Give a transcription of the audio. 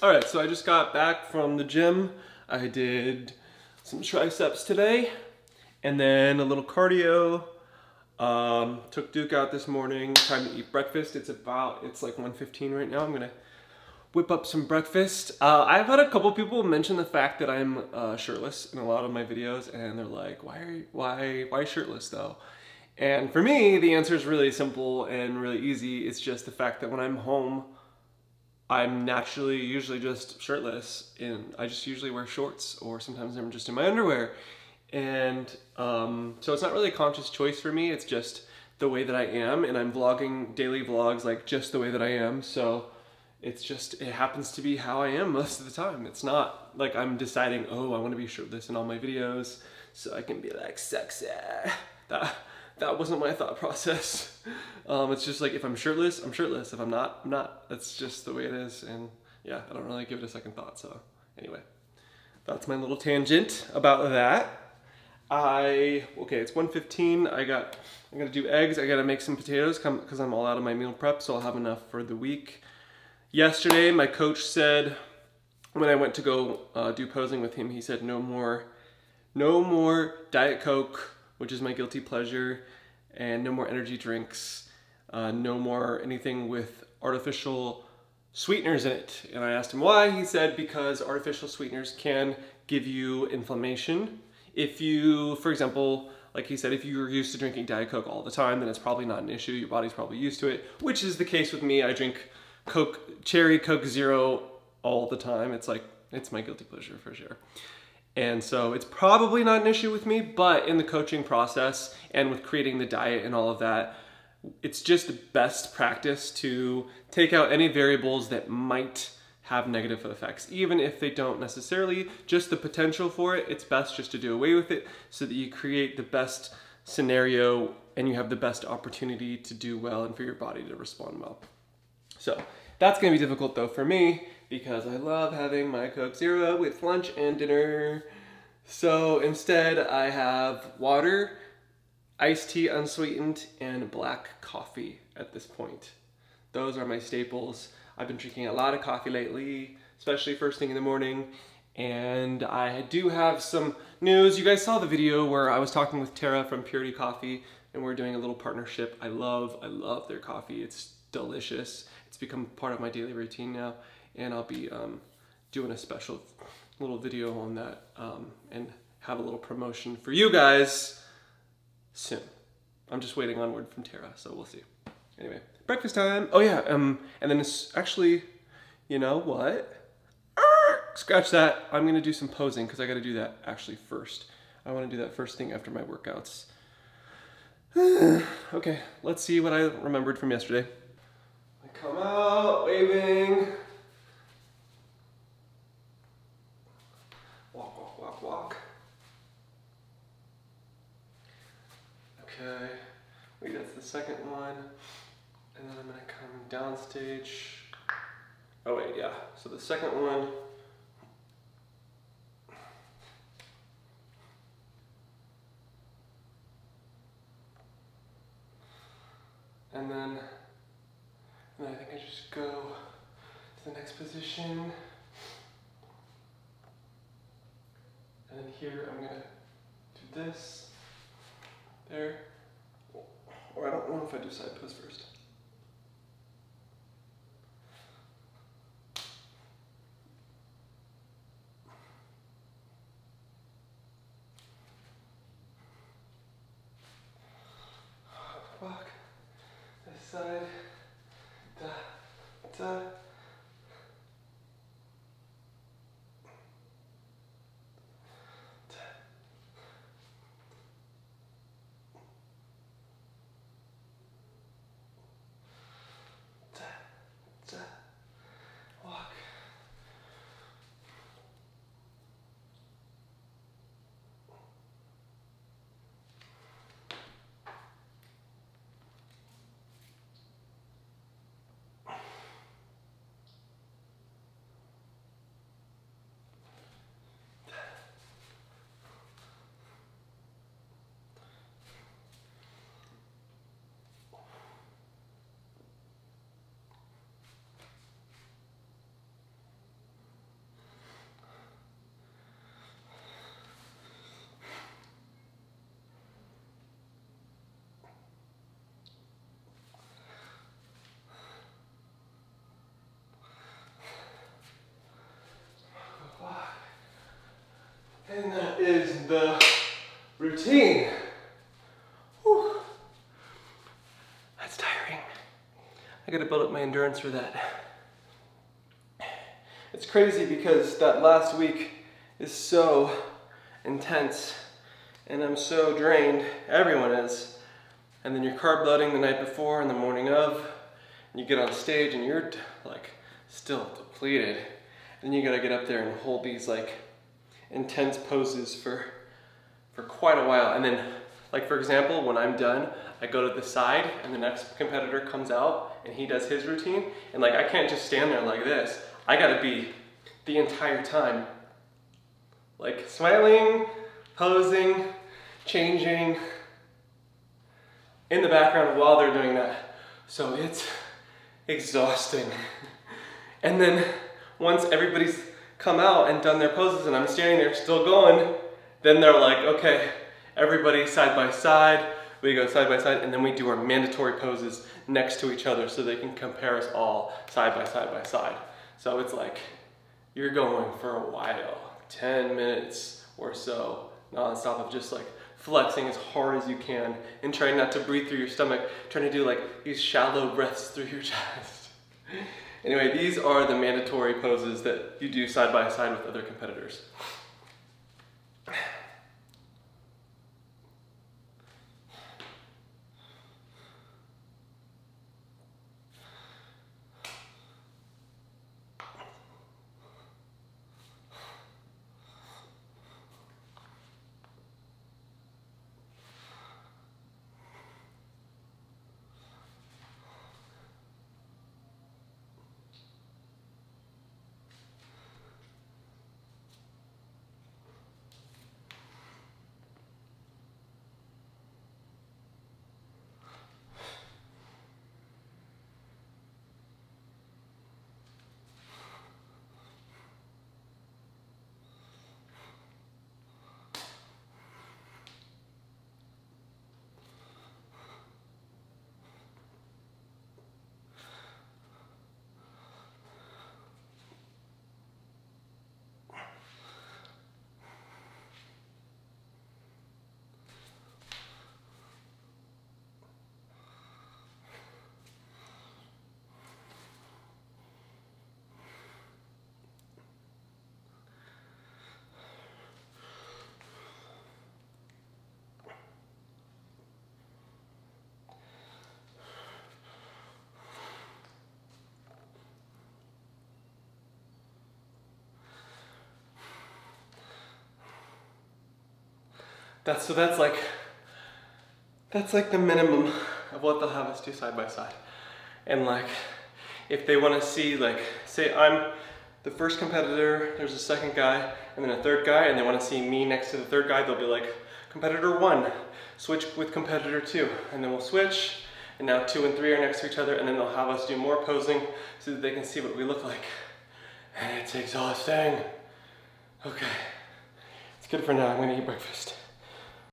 All right, so I just got back from the gym. I did some triceps today and then a little cardio. Um, took Duke out this morning, time to eat breakfast. It's about, it's like 1.15 right now. I'm gonna whip up some breakfast. Uh, I've had a couple people mention the fact that I'm uh, shirtless in a lot of my videos and they're like, why, are you, why, why shirtless though? And for me, the answer is really simple and really easy. It's just the fact that when I'm home, I'm naturally usually just shirtless and I just usually wear shorts or sometimes I'm just in my underwear. And um, so it's not really a conscious choice for me. It's just the way that I am and I'm vlogging daily vlogs like just the way that I am. So it's just, it happens to be how I am most of the time. It's not like I'm deciding, oh, I want to be shirtless in all my videos so I can be like sexy. That, that wasn't my thought process. Um, it's just like if I'm shirtless, I'm shirtless. If I'm not, I'm not. That's just the way it is. And yeah, I don't really give it a second thought. So anyway, that's my little tangent about that. I, okay, it's 1.15. I got, I'm gonna do eggs. I gotta make some potatoes come because I'm all out of my meal prep. So I'll have enough for the week. Yesterday, my coach said, when I went to go uh, do posing with him, he said no more, no more Diet Coke, which is my guilty pleasure, and no more energy drinks, uh, no more anything with artificial sweeteners in it. And I asked him why. He said because artificial sweeteners can give you inflammation. If you, for example, like he said, if you're used to drinking Diet Coke all the time, then it's probably not an issue. Your body's probably used to it, which is the case with me. I drink Coke, cherry Coke Zero all the time. It's like, it's my guilty pleasure for sure. And so it's probably not an issue with me, but in the coaching process and with creating the diet and all of that, it's just the best practice to take out any variables that might have negative effects. Even if they don't necessarily, just the potential for it, it's best just to do away with it so that you create the best scenario and you have the best opportunity to do well and for your body to respond well. So that's gonna be difficult though for me because I love having my Coke Zero with lunch and dinner. So instead I have water, iced tea unsweetened, and black coffee at this point. Those are my staples. I've been drinking a lot of coffee lately, especially first thing in the morning. And I do have some news. You guys saw the video where I was talking with Tara from Purity Coffee and we're doing a little partnership. I love, I love their coffee. It's delicious. It's become part of my daily routine now and I'll be um, doing a special little video on that um, and have a little promotion for you guys soon. I'm just waiting on word from Tara, so we'll see. Anyway, breakfast time. Oh yeah, um, and then it's actually, you know what? Scratch that. I'm gonna do some posing because I gotta do that actually first. I wanna do that first thing after my workouts. okay, let's see what I remembered from yesterday. I come out waving. Okay, wait, that's the second one. And then I'm gonna come downstage. Oh wait, yeah. So the second one, and then, and then I think I just go to the next position. And then here I'm gonna do this. There. Do side pose first. Walk this side, da, da. Routine. Whew. That's tiring. I gotta build up my endurance for that. It's crazy because that last week is so intense and I'm so drained. Everyone is. And then you're carb loading the night before and the morning of, and you get on stage and you're like still depleted. Then you gotta get up there and hold these like intense poses for for quite a while. And then, like for example, when I'm done, I go to the side and the next competitor comes out and he does his routine. And like, I can't just stand there like this. I gotta be the entire time, like smiling, posing, changing in the background while they're doing that. So it's exhausting. And then once everybody's come out and done their poses and I'm standing there still going, then they're like, okay, everybody side by side, we go side by side, and then we do our mandatory poses next to each other so they can compare us all side by side by side. So it's like, you're going for a while, 10 minutes or so, nonstop of just like flexing as hard as you can and trying not to breathe through your stomach, trying to do like these shallow breaths through your chest. anyway, these are the mandatory poses that you do side by side with other competitors. That's so that's like that's like the minimum of what they'll have us do side by side. And like if they want to see like say I'm the first competitor, there's a second guy, and then a third guy, and they want to see me next to the third guy, they'll be like, competitor one, switch with competitor two, and then we'll switch, and now two and three are next to each other, and then they'll have us do more posing so that they can see what we look like. And it's exhausting. Okay, it's good for now, I'm gonna eat breakfast.